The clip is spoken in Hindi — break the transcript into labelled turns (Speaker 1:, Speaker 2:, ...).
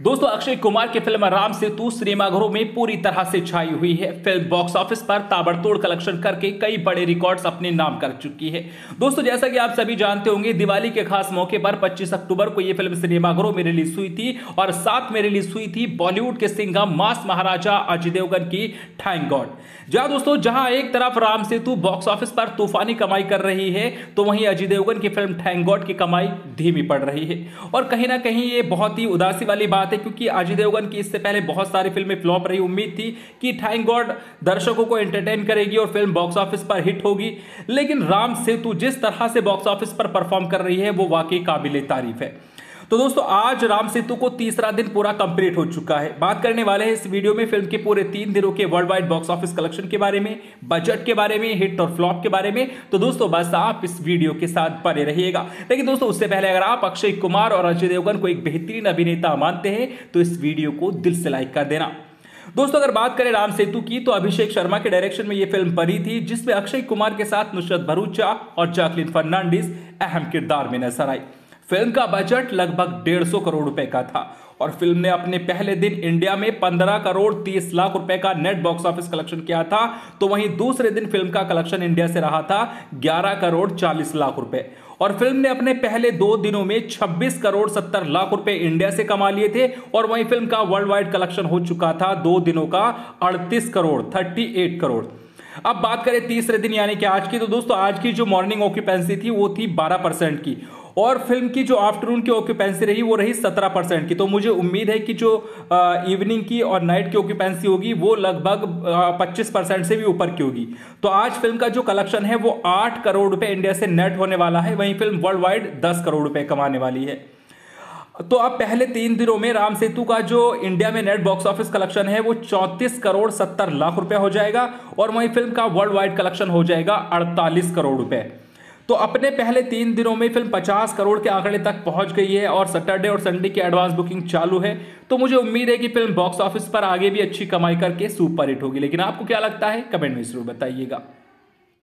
Speaker 1: दोस्तों, अक्षय कुमार की फ़िल्म राम सेतु सिनेमाघरों में पूरी तरह से छाई हुई है। फ़िल्म बॉक्स ऑफ़िस पर ताबड़तोड़ कलेक्शन करके कई बड़े रिकॉर्ड्स अपने नाम कर चुकी है। दोस्तों, जैसा कि आप सभी जानते होंगे, दिवाली के खास मौके पर 25 अक्टूबर को यह फ़िल्म सिनेमाघरों में रिलीज़ हुई थी और साथ में रिलीज़ हुई थी बॉलीवुड के सिंगम मास महाराजा अजय देवगन की थैंक गॉड जहाँ दोस्तों, जहाँ एक तरफ़ राम सेतु बॉक्स ऑफ़िस पर तूफानी कमाई कर रही है तो वहीं अजय देवगन की फ़िल्म थैंक गॉड की कमाई धीमी पड़ रही है। और कहीं ना कहीं ये बहुत ही उदासी वाली बात बात है, क्योंकि अजय देवगन की इससे पहले बहुत सारी फ़िल्में फ्लॉप रही। उम्मीद थी कि थैंक गॉड दर्शकों को एंटरटेन करेगी और फ़िल्म बॉक्स ऑफ़िस पर हिट होगी। लेकिन राम सेतु जिस तरह से बॉक्स ऑफ़िस पर परफॉर्म कर रही है, वो वाकई काबिल तारीफ़ है। तो दोस्तों, आज राम सेतु को तीसरा दिन पूरा कंप्लीट हो चुका है। बात करने वाले हैं इस वीडियो में फ़िल्म के पूरे तीन दिनों के world wide box office collection के बारे में बजट के बारे में हिट और फ्लॉप के बारे में। तो दोस्तों, बस आप इस वीडियो के साथ बने रहिएगा। लेकिन दोस्तों, उससे पहले अगर आप अक्षय कुमार और अजय देवगन को एक बेहतरीन अभिनेता मानते हैं तो इस वीडियो को दिल से लाइक कर देना। दोस्तों, अगर बात करें राम सेतु की तो अभिषेक शर्मा के डायरेक्शन में यह फ़िल्म बनी थी, जिसमें अक्षय कुमार के साथ नुसरत भरूचा और जैकलिन फर्नांडिस अहम किरदार में नज़र आई फ़िल्म का बजट लगभग डेढ़ सौ करोड़ रुपए का था और फ़िल्म ने अपने पहले दिन इंडिया में 15 करोड़ 30 लाख रुपए का नेट बॉक्स ऑफ़िस कलेक्शन किया था तो वहीं दूसरे दिन फ़िल्म का कलेक्शन इंडिया से रहा था 11 करोड़ 40 लाख रुपए। और फ़िल्म ने अपने पहले दो दिनों में 26 करोड़ 70 लाख रुपए इंडिया से कमा लिए थे और वहीं फ़िल्म का वर्ल्ड वाइड कलेक्शन हो चुका था दो दिनों का अड़तीस करोड़ थर्टी करोड़। अब बात करें तीसरे दिन, यानी कि आज की। तो दोस्तों, आज की जो मॉर्निंग ऑक्यूपेंसी थी, वो थी 12 परसेंट की। और फ़िल्म की जो आफ्टरनून की ऑक्यूपेंसी रही, वो रही सत्रह परसेंट की। तो मुझे उम्मीद है कि जो इवनिंग की और नाइट की ऑक्यूपेंसी होगी, वो लगभग पच्चीस परसेंट से भी ऊपर की होगी। तो आज फ़िल्म का जो कलेक्शन है, वो आठ करोड़ रुपए इंडिया से नेट होने वाला है। वहीं फ़िल्म वर्ल्ड वाइड दस करोड़ रुपए कमाने वाली है। तो अब पहले तीन दिनों में राम सेतु का जो इंडिया में नेट बॉक्स ऑफ़िस कलेक्शन है, वो चौंतीस करोड़ सत्तर लाख रुपए हो जाएगा और वहीं फ़िल्म का वर्ल्ड वाइड कलेक्शन हो जाएगा अड़तालीस करोड़ रुपए। तो अपने पहले तीन दिनों में फ़िल्म 50 करोड़ के आंकड़े तक पहुँच गई है और सैटरडे और संडे की एडवांस बुकिंग चालू है। तो मुझे उम्मीद है कि फ़िल्म बॉक्स ऑफ़िस पर आगे भी अच्छी कमाई करके सुपर हिट होगी। लेकिन आपको क्या लगता है? कमेंट में ज़रूर बताइएगा।